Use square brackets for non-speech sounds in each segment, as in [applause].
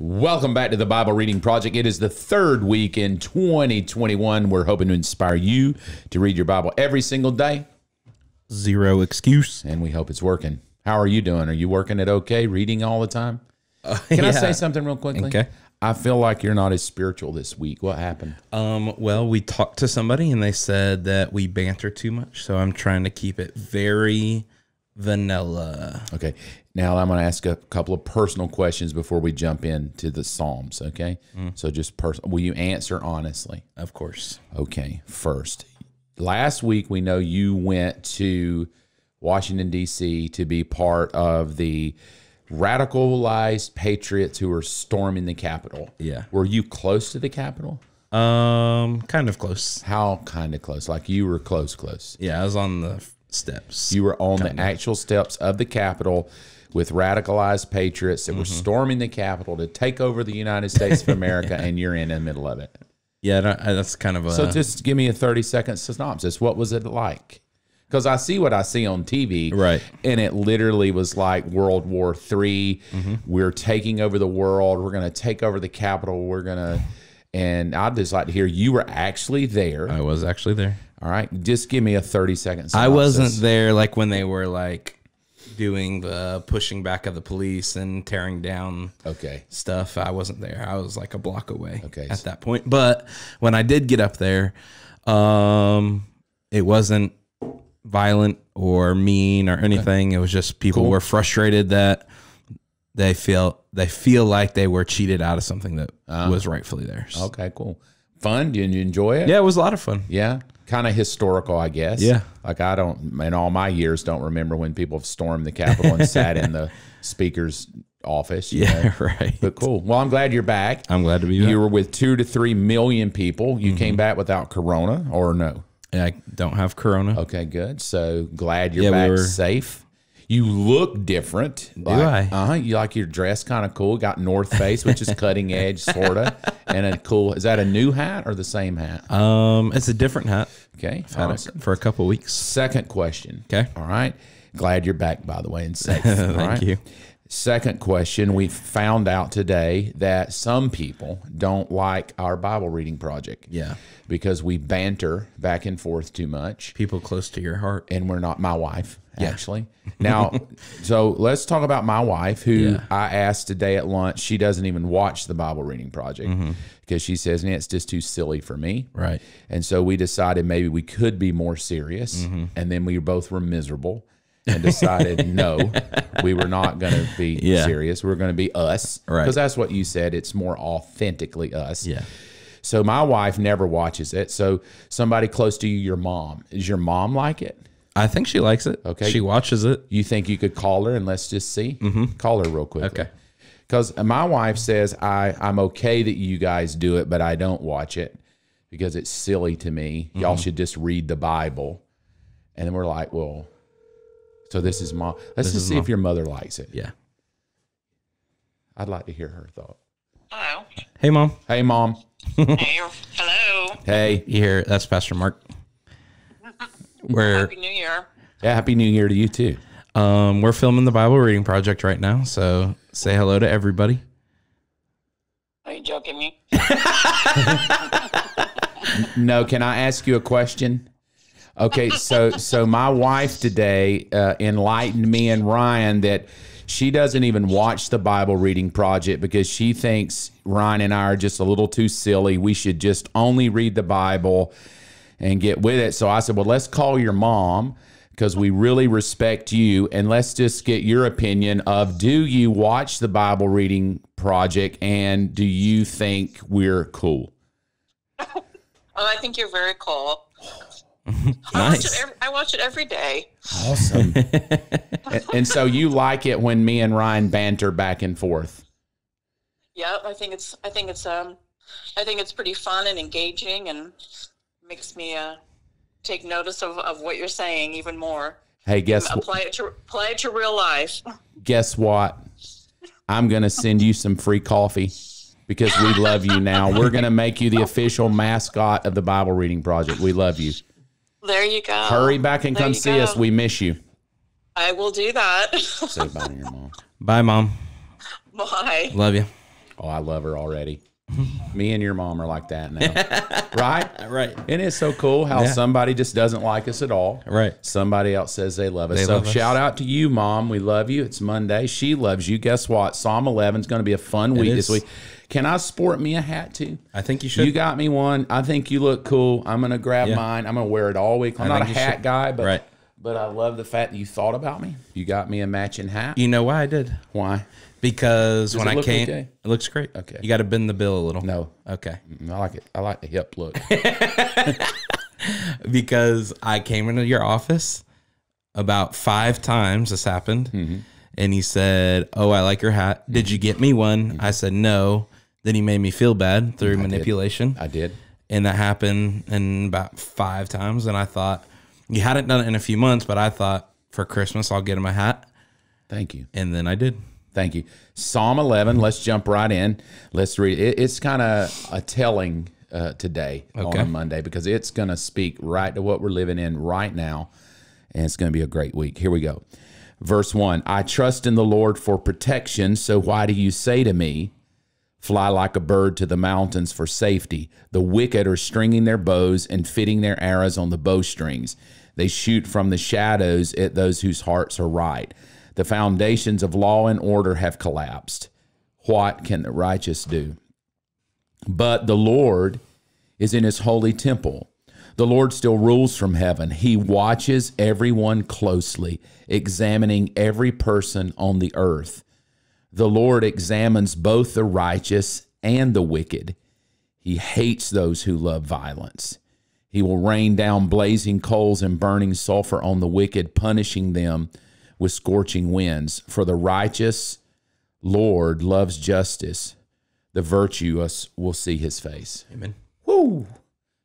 Welcome back to the Bible Reading Project. It is the third week in 2021. We're hoping to inspire you to read your Bible every single day, Zero excuse. and we hope it's working. How are you doing? Are you working it okay? Reading all the time? Can I say something real quickly? Okay. I feel like you're not as spiritual this week. What happened? Um, well, we talked to somebody and they said that we banter too much, so I'm trying to keep it very vanilla. Okay. Now I'm going to ask a couple of personal questions before we jump into the Psalms. Okay. So just personal. Will you answer honestly? Of course. Okay, first. Last week, we know you went to Washington, D.C. to be part of the radicalized patriots who were storming the Capitol. Yeah. Were you close to the Capitol? Um, kind of close. How kind of close? Like you were close, close. Yeah, I was on the steps. You were on the actual steps of the Capitol with radicalized patriots that were mm-hmm. storming the Capitol to take over the United States of America, [laughs] and you're in the middle of it. yeah, that's kind of a. So just give me a 30 second synopsis. What was it like? Because I see what I see on TV. Right. And it literally was like World War III. Mm-hmm. We're taking over the world. We're going to take over the Capitol. We're going to, and I'd just like to hear you were actually there. I was actually there. All right. Just give me a 30 second synopsis. I wasn't there like when they were like doing the pushing back of the police and tearing down Okay. stuff. I wasn't there. I was like a block away Okay. at that point. But when I did get up there, um, it wasn't violent or mean or anything. It was just people were frustrated that they feel they feel like they were cheated out of something that was rightfully theirs. Okay, cool. Fun? Did you enjoy it? Yeah, it was a lot of fun. Yeah. Kind of historical, I guess. Yeah. Like I don't, in all my years, don't remember when people have stormed the Capitol and sat in the [laughs] speaker's office. you know? Yeah, [laughs] right. But cool. Well, I'm glad you're back. I'm glad to be back. You were with two to three million people. You Mm-hmm. came back without corona or no? I don't have corona. Okay, good. So glad you're Yeah, we back were- safe. You look different. Do I? Uh huh. You like your dress kind of cool. Got North Face, which is cutting edge, sorta, [laughs] and a cool. Is that a new hat or the same hat? Um, it's a different hat. Okay. Awesome. it for a couple weeks. Second question. Okay. All right. Glad you're back, by the way, and safe. [laughs] Thank you. Second question. We found out today that some people don't like our Bible reading project. Yeah. Because we banter back and forth too much. People close to your heart. And we're not my wife, actually. Now, [laughs] so let's talk about my wife, who Yeah. I asked today at lunch. She doesn't even watch the Bible reading project because she says, "Nah, it's just too silly for me. Right. And so we decided maybe we could be more serious. Mm-hmm. And then we both were miserable and decided [laughs] no, we were not going to be Yeah. serious. We are going to be us. Right. Because that's what you said. It's more authentically us. Yeah. So my wife never watches it. So somebody close to you, your mom, is your mom like it? I think she likes it. Okay. She watches it. You think you could call her and let's just see? Mm-hmm. Call her real quick. Okay. Because my wife says I I'm okay that you guys do it, but I don't watch it because it's silly to me. Y'all Mm-hmm. should just read the Bible. And then we're like, well, so this is mom. Let's just see if your mother likes it. Yeah. I'd like to hear her thought. Hello. Hey, mom. Hey, mom. Hey, hello. Hey. You hear? That's Pastor Mark. We're Happy New Year. Yeah, happy New Year to you too. um we're filming the Bible reading project right now. So say hello to everybody. Are you joking me? [laughs] No, can I ask you a question? Okay, so so my wife today uh, enlightened me and Ryan that she doesn't even watch the Bible reading project because she thinks Ryan and I are just a little too silly. We should just only read the Bible and get with it. So I said, well, let's call your mom because we really respect you and let's just get your opinion of do you watch the Bible reading project and do you think we're cool? Oh, I think you're very cool. [laughs] I watch, Nice. it every, I watch it every day. Awesome. [laughs] and, and so you like it when me and Ryan banter back and forth. Yep, I think it's I think it's um I think it's pretty fun and engaging and makes me uh take notice of, of what you're saying even more. Hey, guess wh- Apply it to apply it to real life. guess what? I'm gonna send you some free coffee because we love you now. We're gonna make you the official mascot of the Bible reading project. We love you. There you go. Hurry back and There come you see us. We miss you. I will do that. Say bye to your mom. Bye, mom. Bye. Love you. Oh, I love her already. Me and your mom are like that now, [laughs] right? Right. And it's so cool how Yeah. somebody just doesn't like us at all. Right. Somebody else says they love us. They so love us. shout out to you, mom. We love you. It's Monday. She loves you. Guess what? Psalm 11 is going to be a fun week this week. Can I sport me a hat too? I think you should. You got me one. I think you look cool. I'm gonna grab Yeah. mine. I'm gonna wear it all week. I'm I not a hat should. guy, but Right. but I love the fact that you thought about me. You got me a matching hat. you know why I did? Why? Because when it I came, okay? it looks great. Okay. You got to bend the bill a little. No, Okay. Mm, I like it. I like the hip look. [laughs] because I came into your office about five times. This happened, Mm-hmm. and he said, "Oh, I like your hat. Did mm-hmm. you get me one?" Mm-hmm. I said, "No." Then he made me feel bad through manipulation, I did. and that happened in about five times. And I thought you hadn't done it in a few months, but I thought for Christmas I'll get him a hat, Thank you. and then I did. Thank you. Psalm 11. Let's jump right in. Let's read it. It's kind of a telling uh, today Okay. on a Monday because it's going to speak right to what we're living in right now, and it's going to be a great week. Here we go. Verse 1 I trust in the Lord for protection, so why do you say to me, Fly like a bird to the mountains for safety? The wicked are stringing their bows and fitting their arrows on the bowstrings. They shoot from the shadows at those whose hearts are right. The foundations of law and order have collapsed. What can the righteous do? But the Lord is in his holy temple. The Lord still rules from heaven. He watches everyone closely, examining every person on the earth. The Lord examines both the righteous and the wicked. He hates those who love violence. He will rain down blazing coals and burning sulfur on the wicked, punishing them with scorching winds. For the righteous Lord loves justice. The virtuous will see his face. Amen. Woo!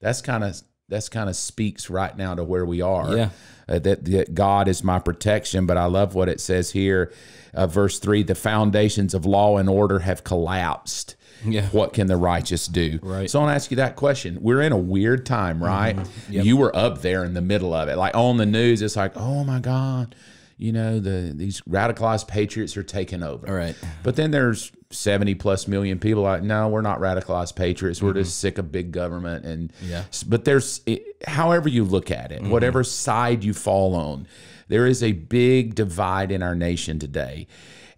That's kind of that's kind of speaks right now to where we are. Yeah. Uh, that, that God is my protection. But I love what it says here, uh, verse three: the foundations of law and order have collapsed. Yeah. What can the righteous do? Right. So I want to ask you that question. We're in a weird time, right? You were up there in the middle of it, like on the news. It's like, oh my God, you know, the these radicalized patriots are taking over. All right. But then there's 70 plus million people like, no, we're not radicalized patriots. We're just mm-hmm. sick of big government. And Yeah. but there's, it, however you look at it, mm-hmm. whatever side you fall on, there is a big divide in our nation today.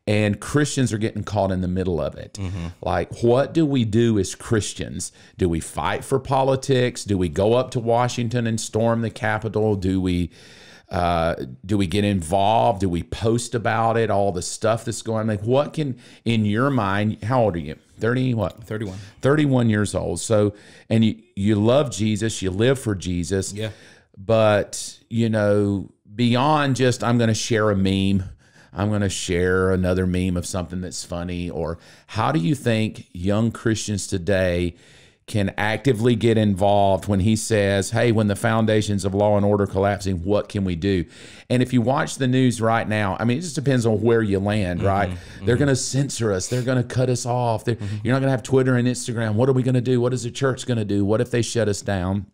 And Christians are getting caught in the middle of it. Mm-hmm. Like, what do we do as Christians? Do we fight for politics? Do we go up to Washington and storm the Capitol? Do we uh, do we get involved? Do we post about it? All the stuff that's going on. Like, what can, in your mind, how old are you? 30, what? 31. 31 years old. So, and you, you love Jesus, you live for Jesus. Yeah. But, you know, beyond just, I'm going to share a meme, I'm going to share another meme of something that's funny, or how do you think young Christians today can actively get involved when he says, Hey, when the foundations of law and order collapsing, what can we do? And if you watch the news right now, I mean, it just depends on where you land, mm-hmm, right? Mm-hmm. They're going to censor us, they're going to cut us off. They're, mm-hmm. You're not going to have Twitter and Instagram. What are we going to do? What is the church going to do? What if they shut us down?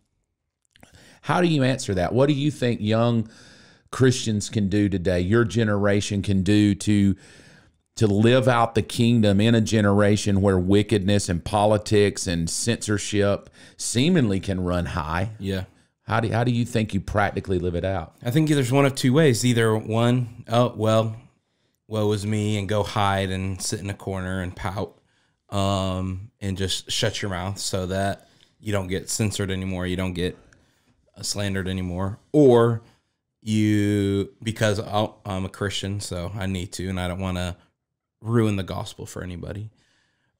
How do you answer that? What do you think young Christians can do today? Your generation can do to to live out the kingdom in a generation where wickedness and politics and censorship seemingly can run high. Yeah. How do how do you think you practically live it out? I think there's one of two ways. Either one, oh well, woe is me, and go hide and sit in a corner and pout, um, and just shut your mouth so that you don't get censored anymore, you don't get uh, slandered anymore, or you because I'll, I'm a Christian, so I need to, and I don't want to ruin the gospel for anybody,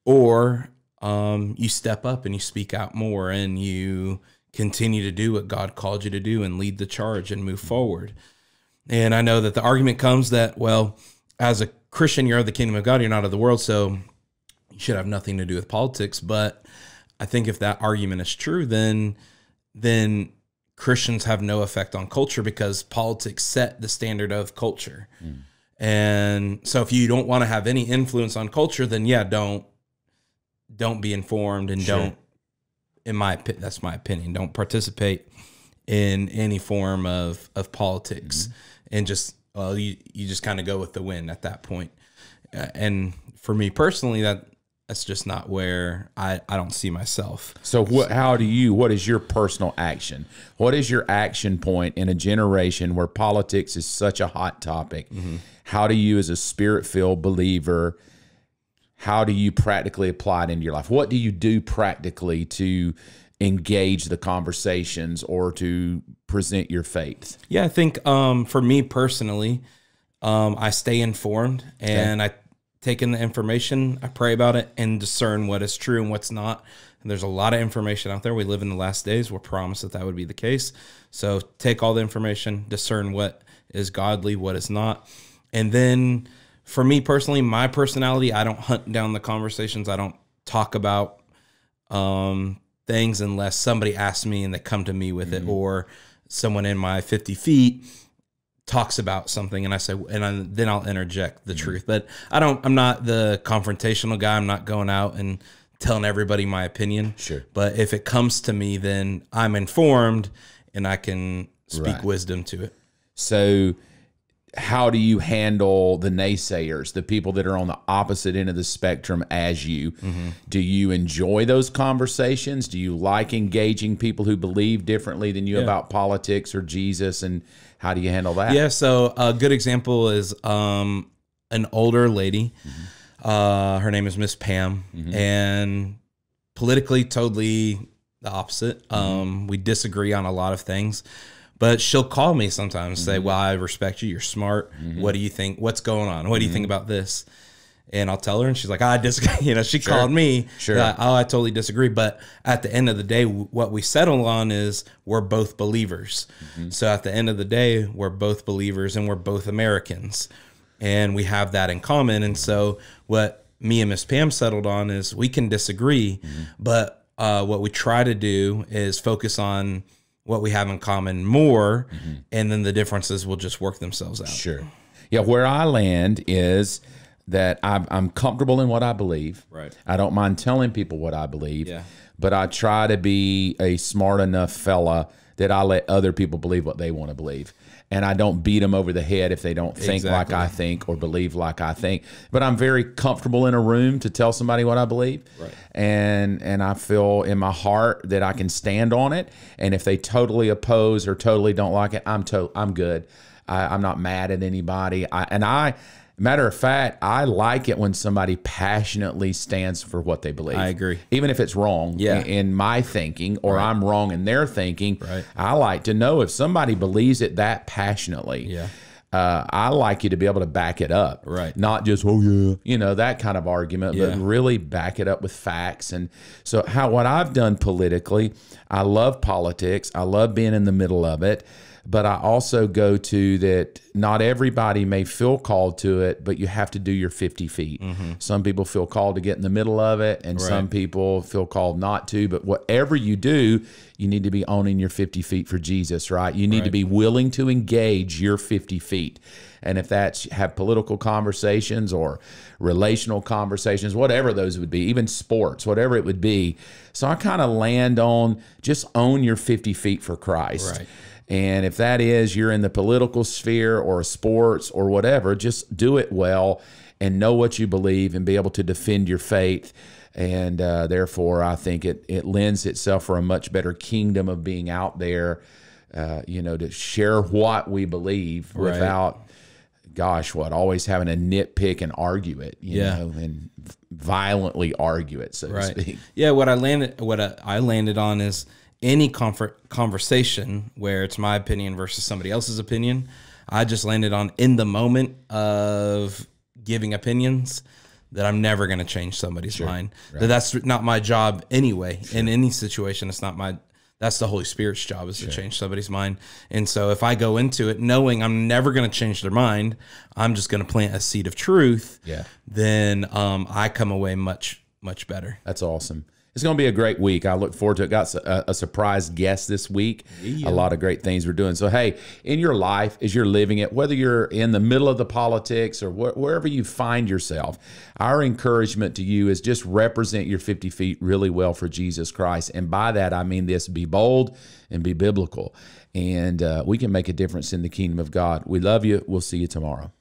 or um, you step up and you speak out more and you continue to do what God called you to do and lead the charge and move forward. And I know that the argument comes that, well, as a Christian, you're of the kingdom of God, you're not of the world, so you should have nothing to do with politics. But I think if that argument is true, then then Christians have no effect on culture because politics set the standard of culture. And so if you don't want to have any influence on culture, then yeah, don't don't be informed and Sure. don't in my that's my opinion, don't participate in any form of of politics and just well you you just kind of go with the wind at that point. Uh, and for me personally that that's just not where I, I don't see myself. So what how do you what is your personal action? What is your action point in a generation where politics is such a hot topic? How do you as a spirit-filled believer how do you practically apply it into your life? What do you do practically to engage the conversations or to present your faith? Yeah, I think um, for me personally, um, I stay informed and I take in the information, I pray about it, and discern what is true and what's not. And there's a lot of information out there. We live in the last days. We're promised that that would be the case. So take all the information, discern what is godly, what is not. And then for me personally, my personality, I don't hunt down the conversations. I don't talk about um, things unless somebody asks me and they come to me with it, or someone in my 50 feet talks about something and I say, and I, then I'll interject the mm-hmm. truth. But I don't, I'm not the confrontational guy. I'm not going out and telling everybody my opinion. Sure. But if it comes to me, then I'm informed and I can speak Right. wisdom to it. So, how do you handle the naysayers, the people that are on the opposite end of the spectrum as you? Do you enjoy those conversations? Do you like engaging people who believe differently than you about politics or Jesus? And how do you handle that? Yeah. So a good example is um, an older lady. Uh, her name is Miss Pam, and politically, totally the opposite. Um, we disagree on a lot of things, but she'll call me sometimes, say, mm-hmm. "Well, I respect you. You're smart. Mm-hmm. What do you think? What's going on? What do you think mm-hmm. about this?" And I'll tell her, and she's like, "I disagree." [laughs] You know, she called me. Sure. oh, I totally disagree. But at the end of the day, what we settle on is we're both believers. So at the end of the day, we're both believers and we're both Americans. And we have that in common. And so what me and Miss Pam settled on is we can disagree, but uh, what we try to do is focus on what we have in common more, mm-hmm. and then the differences will just work themselves out. Sure. Yeah, where I land is that I'm, I'm comfortable in what I believe. Right. I don't mind telling people what I believe. Yeah. But I try to be a smart enough fella that I let other people believe what they want to believe. And I don't beat them over the head if they don't think Exactly. like I think or believe like I think. But I'm very comfortable in a room to tell somebody what I believe. Right. And and I feel in my heart that I can stand on it. And if they totally oppose or totally don't like it, I'm to I'm good. I, I'm not mad at anybody. I, and I, matter of fact, I like it when somebody passionately stands for what they believe. I agree. Even if it's wrong Yeah. in, my thinking or I'm wrong in their thinking. Right. I like to know if somebody believes it that passionately. Yeah. Uh, I like you to be able to back it up. Right. Not just, oh, yeah, you know, that kind of argument, Yeah. but really back it up with facts. And so, how what I've done politically, I love politics, I love being in the middle of it. But I also go to that not everybody may feel called to it, but you have to do your 50 feet. Mm-hmm. Some people feel called to get in the middle of it, and some people feel called not to. But whatever you do, you need to be owning your 50 feet for Jesus, right? You need to be willing to engage your 50 feet. And if that's have political conversations or relational conversations, whatever those would be, even sports, whatever it would be. So I kind of land on just own your 50 feet for Christ. Right. And if that is you're in the political sphere or sports or whatever, just do it well and know what you believe and be able to defend your faith. And uh, therefore, I think it, it lends itself for a much better kingdom of being out there, uh, you know, to share what we believe Right. without, gosh, what, always having to nitpick and argue it, you Yeah. know, and violently argue it, so to speak. yeah what i landed what I, I landed on is any comfort conversation where it's my opinion versus somebody else's opinion. I just landed on in the moment of giving opinions that i'm never going to change somebody's mind. That that's not my job anyway. In any situation it's not my that's the holy spirit's job is to change somebody's mind. And so if i go into it knowing i'm never going to change their mind i'm just going to plant a seed of truth Yeah. then um, i come away much much better. That's awesome. It's going to be a great week. I look forward to it. Got a, a surprise guest this week. A lot of great things we're doing. So, hey, in your life, as you're living it, whether you're in the middle of the politics or wh- wherever you find yourself, our encouragement to you is just represent your 50 feet really well for Jesus Christ. And by that, I mean this be bold and be biblical. And uh, we can make a difference in the kingdom of God. We love you. We'll see you tomorrow.